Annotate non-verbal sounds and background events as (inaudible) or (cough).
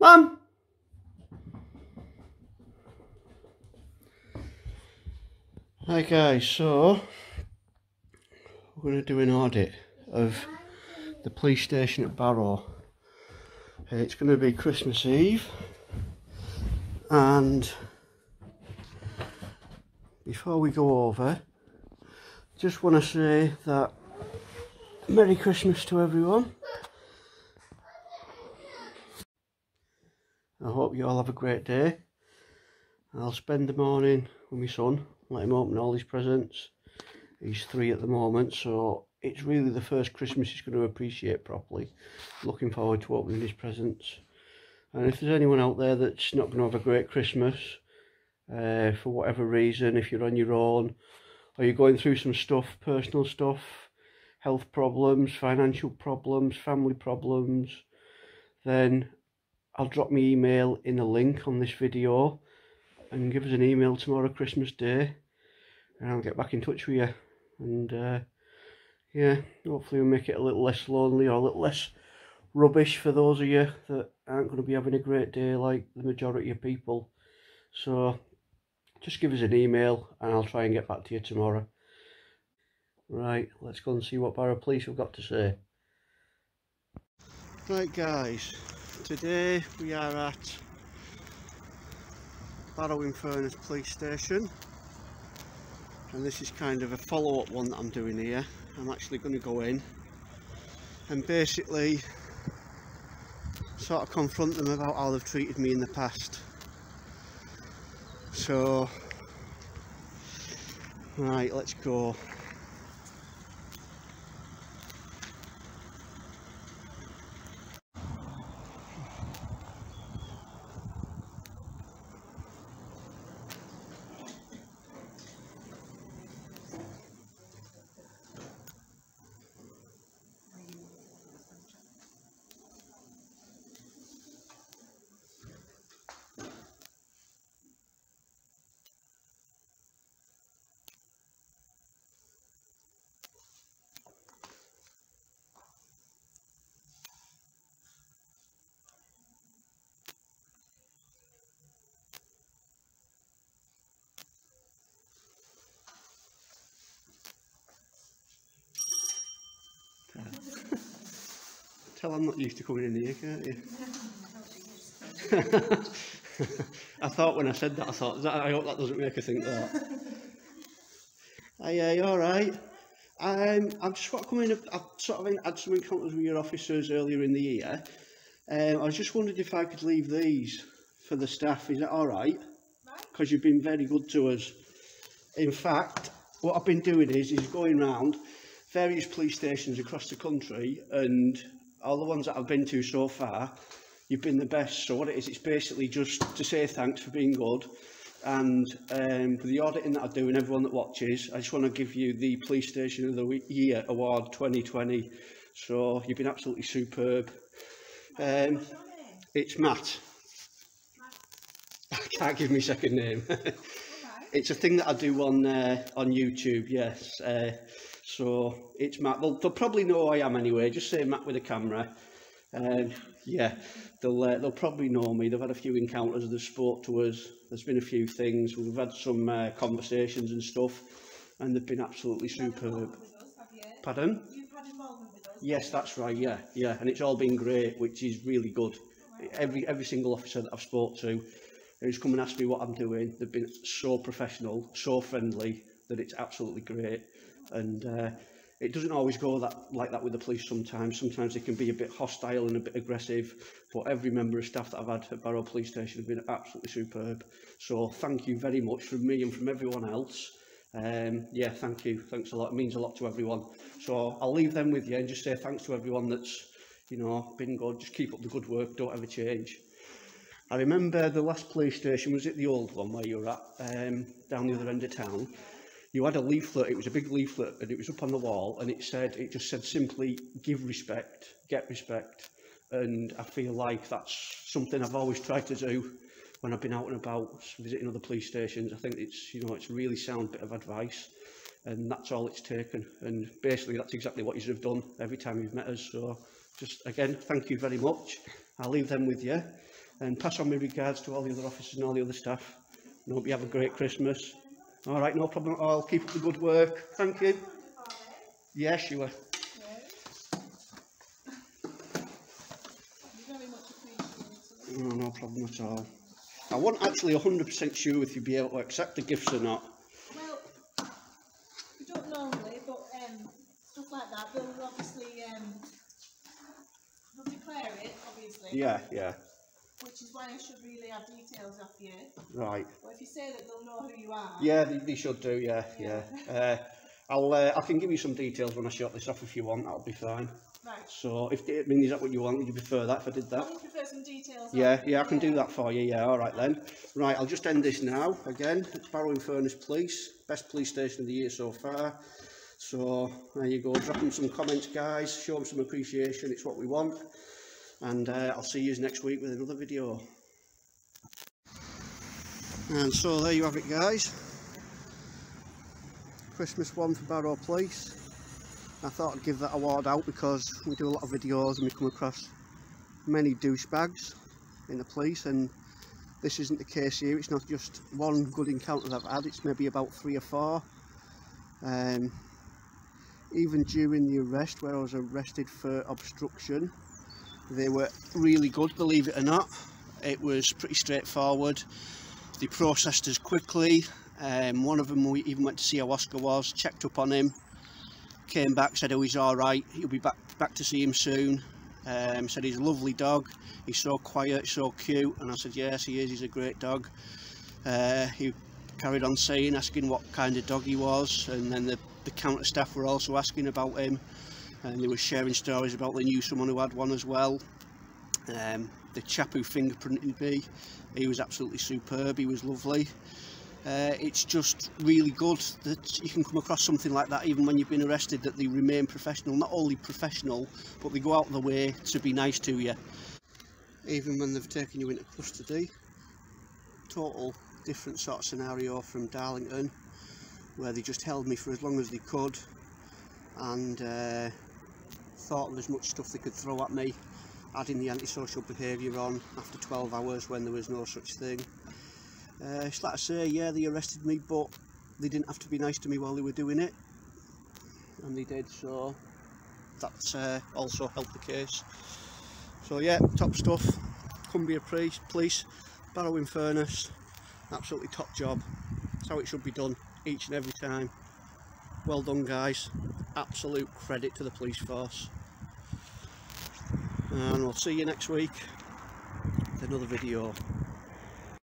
Hi guys, so we're going to do an audit of the police station at Barrow. It's going to be Christmas Eve and before we go over just want to say that Merry Christmas to everyone. I hope you all have a great day. I'll spend the morning with my son, let him open all his presents. He's three at the moment, so it's really the first Christmas he's going to appreciate properly. Looking forward to opening his presents. And if there's anyone out there that's not going to have a great Christmas, uh, for whatever reason, if you're on your own, or you're going through some stuff, personal stuff, health problems, financial problems, family problems, then I'll drop my email in the link on this video and give us an email tomorrow Christmas Day and I'll get back in touch with you. And uh, yeah hopefully we'll make it a little less lonely or a little less rubbish for those of you that aren't going to be having a great day like the majority of people. So just give us an email and I'll try and get back to you tomorrow. Right let's go and see what Barrow Police have got to say. Right guys today we are at Barrow in Furness Police Station. And this is kind of a follow-up one that I'm doing here. I'm actually going to go in and basically sort of confront them about how they've treated me in the past. So right let's go I'm not used to coming in here, can't you? (laughs) I thought when I said that, I thought, "That- I hope that doesn't make her think that. Hey, yeah, you alright? Um, I've just got to come in, I've sort of had some encounters with your officers earlier in the year. Um, I just wondered if I could leave these for the staff, is that alright? Because you've been very good to us. In fact, what I've been doing is, is going round various police stations across the country and all the ones that I've been to so far, you've been the best. So what it is, it's basically just to say thanks for being good. And um, for the auditing that I do and everyone that watches, I just want to give you the Police Station of the Year Award 2020. So you've been absolutely superb. Um, it's Matt. I (laughs) can't give me second name. (laughs) it's a thing that I do on uh, on YouTube, yes. Uh, So it's Matt. They'll, they'll probably know I am anyway. Just say Matt with a camera. Um, yeah, they'll, uh, they'll probably know me. They've had a few encounters. They've spoke to us. There's been a few things. We've had some uh, conversations and stuff. And they've been absolutely You've superb. Us, Pardon? You've had involvement with us. Yes, that's right. Yeah, yeah. And it's all been great, which is really good. Every, every single officer that I've spoke to who's come and asked me what I'm doing, they've been so professional, so friendly, that it's absolutely great. And uh, it doesn't always go that like that with the police sometimes. Sometimes they can be a bit hostile and a bit aggressive, but every member of staff that I've had at Barrow Police Station have been absolutely superb. So thank you very much from me and from everyone else. Um, yeah, thank you. Thanks a lot. It means a lot to everyone. So I'll leave them with you and just say thanks to everyone that's, you know, been good. Just keep up the good work. Don't ever change. I remember the last police station was it the old one where you were at, um, down the other end of town you had a leaflet, it was a big leaflet, and it was up on the wall, and it said, it just said simply, give respect, get respect. And I feel like that's something I've always tried to do when I've been out and about visiting other police stations. I think it's, you know, it's a really sound bit of advice. And that's all it's taken. And basically, that's exactly what you have done every time you've met us. So just again, thank you very much. I'll leave them with you. And pass on my regards to all the other officers and all the other staff. And hope you have a great Christmas. All right, no problem at all. Keep up the good work. Thank you. Yes, you are. Very much appreciated. No, no problem at all. I wasn't actually 100% sure if you'd be able to accept the gifts or not. Well, we don't normally, but um, stuff like that, they'll obviously um, they'll declare it, obviously. Yeah, yeah, Which is why I should really have details off you. right. But if you say that they'll know who you are. Yeah, they, they should do, yeah, yeah. Uh, I'll, uh, I can give you some details when I shut this off if you want, that'll be fine. Right. So, if, I mean, is that what you want? Would you prefer that if I did I that? would prefer some details. Yeah, yeah, I can do that for you, yeah, alright then. Right, I'll just end this now, again, it's Barrow Furness Police, best police station of the year so far. So, there you go, drop them some comments guys, show them some appreciation, it's what we want. And uh, I'll see you next week with another video. And so there you have it guys. Christmas one for Barrow Police. I thought I'd give that award out because we do a lot of videos and we come across many douchebags in the police and this isn't the case here it's not just one good encounter that I've had it's maybe about three or four um, even during the arrest where I was arrested for obstruction they were really good believe it or not. It was pretty straightforward. They processed us quickly. Um, one of them we even went to see how Oscar was checked up on him came back said oh he's all right. He'll be back back to see him soon. Um, said he's a lovely dog. He's so quiet so cute. And I said yes he is. He's a great dog. Uh, he carried on saying asking what kind of dog he was. And then the, the counter staff were also asking about him and they were sharing stories about they knew someone who had one as well. Um, the chap who fingerprinted me he was absolutely superb he was lovely. Uh, it's just really good that you can come across something like that even when you've been arrested that they remain professional not only professional but they go out of the way to be nice to you. Even when they've taken you into custody. Total different sort of scenario from Darlington where they just held me for as long as they could. And uh, thought of as much stuff they could throw at me adding the antisocial behaviour on after 12 hours when there was no such thing uh, it's like I say, yeah, they arrested me, but they didn't have to be nice to me while they were doing it, and they did. So that's uh, also helped the case. So yeah, top stuff. Cumbria Police, Police, Barrow in Furness, absolutely top job. That's how it should be done each and every time. Well done, guys. Absolute credit to the police force. And we'll see you next week with another video.